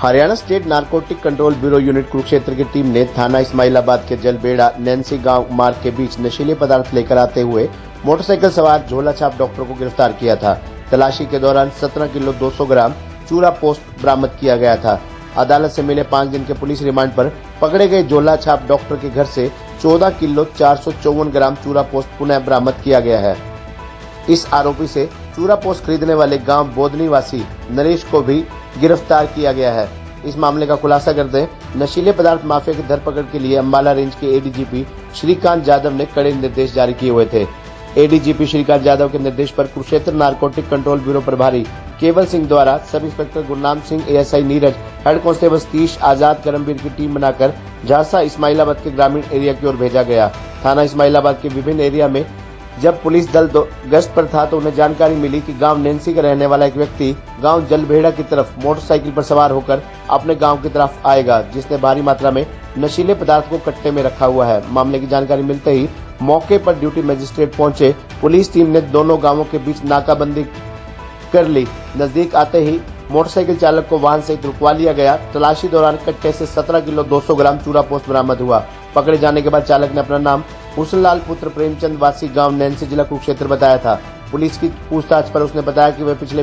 Haryana state narcotic control bureau unit Kurukshetra की team ने थाना इस्माइलाबाद के जलबेड़ा, नैन्सी गाँव मार्ग के बीच नशीले पदार्थ लेकर आते हुए मोटरसाइकिल सवार झोला छाप डॉक्टर को गिरफ़्तार किया था। तलाशी के दौरान 17 किलो 200 ग्राम चूरा पोस्ट बरामद किया गया था। अदालत से मिले पाँच दिन के पुलिस रिमांड पर पकड़े गए झोला छाप डॉक्टर के घर से 14 किलो चार सौ चौवन ग्राम चूरा पोस्ट पुनः बरामद किया गया है। इस आरोपी से चूरा पोस्ट खरीदने वाले गाँव बोदनी वासी नरेश को भी गिरफ़्तार किया गया है। इस मामले का खुलासा करते नशीले पदार्थ माफिया की धरपकड़ के लिए अम्बाला रेंज के एडीजीपी श्रीकांत यादव ने कड़े निर्देश जारी किए हुए थे। एडीजीपी श्रीकांत यादव के निर्देश पर कुरुक्षेत्र नारकोटिक कंट्रोल ब्यूरो प्रभारी केवल सिंह द्वारा sub inspector Gurnam Singh ASI Neeraj, head constable Satish Azad Karamvir की टीम बनाकर झांसा इस्माइलाबाद के ग्रामीण एरिया की ओर भेजा गया। थाना इस्माइलाबाद के विभिन्न एरिया में जब पुलिस दल गश्त पर था तो उन्हें जानकारी मिली कि गाँव नेंसी का रहने वाला एक व्यक्ति गाँव जलभेड़ा की तरफ़ मोटरसाइकिल पर सवार होकर अपने गाँव की तरफ़ आएगा, जिसने भारी मात्रा में नशीले पदार्थ को कट्टे में रखा हुआ है। मामले की जानकारी मिलते ही मौके पर ड्यूटी मजिस्ट्रेट पहुँचे। पुलिस टीम ने दोनों गाँवों के बीच नाकाबंदी कर ली। नज़दीक आते ही मोटरसाइकिल चालक को वाहन से रुकवा लिया गया। तलाशी दौरान कट्टे से 17 किलो 200 ग्राम चूरा पोस्ट बरामद हुआ। पकड़े जाने के बाद चालक ने अपना नाम हुसनलाल पुत्र प्रेमचंद वासी गाँव नैन्सी जिला कुरुक्षेत्र बताया था। पुलिस की पूछताछ पर उसने बताया कि वह पिछले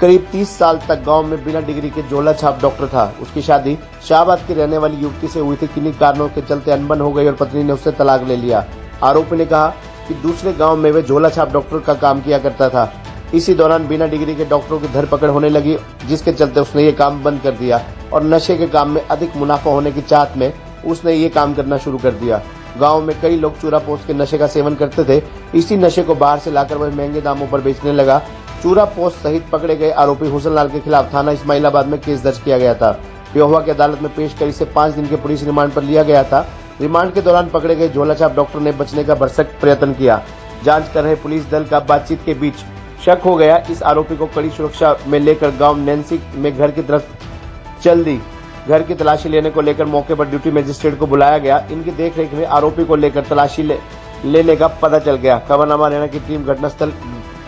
करीब 30 साल तक गाँव में बिना डिग्री के झोला छाप डॉक्टर था। उसकी शादी शाहबाद की रहने वाली युवती से हुई थी। किन्हीं कारणों के चलते अनबन हो गई और पत्नी ने उससे तलाक ले लिया। आरोपी ने कहा कि दूसरे गाँव में वे झोला छाप डॉक्टर का काम किया करता था। इसी दौरान बिना डिग्री के डॉक्टरों की धरपकड़ होने लगी, जिसके चलते उसने ये काम बंद कर दिया और नशे के काम में अधिक मुनाफा होने की चाहत में उसने ये काम करना शुरू कर दिया। गाँव में कई लोग चूरा पोस्ट के नशे का सेवन करते थे। इसी नशे को बाहर से लाकर वह महँगे दामों पर बेचने लगा। चूरा पोस्ट सहित पकड़े गए आरोपी हुसनलाल के खिलाफ थाना इस्माइलाबाद में केस दर्ज किया गया था। पेहुआ की अदालत में पेश कर इसे पाँच दिन के पुलिस रिमांड पर लिया गया था। रिमांड के दौरान पकड़े गए झोलाछाप डॉक्टर ने बचने का भरसक प्रयत्न किया। जाँच कर रहे पुलिस दल का बातचीत के बीच शक हो गया। इस आरोपी को कड़ी सुरक्षा में लेकर गाँव नैन्सी में घर की तरफ़ चल दी। घर की तलाशी लेने को लेकर मौके पर ड्यूटी मजिस्ट्रेट को बुलाया गया। इनकी देखरेख में आरोपी को लेकर तलाशी ले, लेने का पता चल गया। खबरनामा हरियाणा की टीम घटनास्थल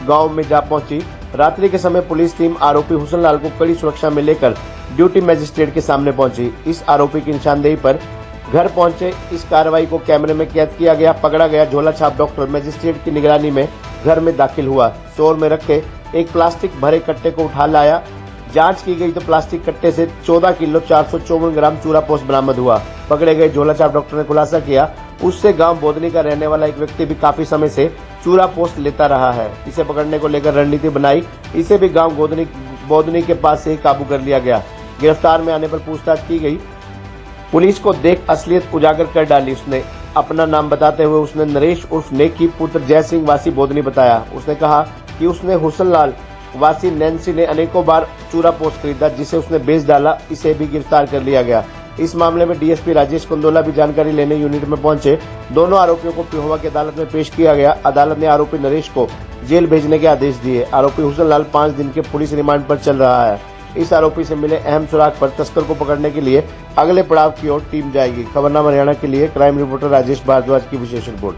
गाँव में जा पहुँची। रात्रि के समय पुलिस टीम आरोपी हुसन लाल को कड़ी सुरक्षा में लेकर ड्यूटी मजिस्ट्रेट के सामने पहुँची। इस आरोपी की निशानदेही पर घर पहुँचे। इस कार्रवाई को कैमरे में कैद किया गया पकड़ा गया। झोला छाप डॉक्टर मजिस्ट्रेट की निगरानी में घर में दाखिल हुआ। स्टोर में रखे एक प्लास्टिक भरे कट्टे को उठा लाया। जाँच की गई तो प्लास्टिक कट्टे से 14 किलो चार सौ चौवन ग्राम चूरा पोस्ट बरामद हुआ। पकड़े गए झोला छाप डॉक्टर ने खुलासा किया। उससे गाँव बोधनी का रहने वाला एक व्यक्ति भी काफ़ी समय से चूरा पोस्ट लेता रहा है। इसे पकड़ने को लेकर रणनीति बनाई। इसे भी गाँव बोधनी के पास से काबू कर लिया गया। गिरफ़्तार में आने पर पूछताछ की गई। पुलिस को देख असलियत उजागर कर डाली उसने। अपना नाम बताते हुए उसने नरेश उर्फ़ नेकी पुत्र जय सिंह वासी बोधनी बताया। उसने कहा कि उसने हुसन लाल वासी नैन्सी ने अनेकों बार चूरा पोस्ट खरीदा, जिसे उसने बेच डाला, इसे भी गिरफ़्तार कर लिया गया। इस मामले में डीएसपी राजेश कुंदोला भी जानकारी लेने यूनिट में पहुँचे। दोनों आरोपियों को पिहोवा की अदालत में पेश किया गया। अदालत ने आरोपी नरेश को जेल भेजने के आदेश दिए। आरोपी हुसन लाल पाँच दिन के पुलिस रिमांड पर चल रहा है। इस आरोपी से मिले अहम सुराग पर तस्कर को पकड़ने के लिए अगले पड़ाव की ओर टीम जाएगी। खबरनामा हरियाणा के लिए क्राइम रिपोर्टर राजेश भारद्वाज की विशेष रिपोर्ट।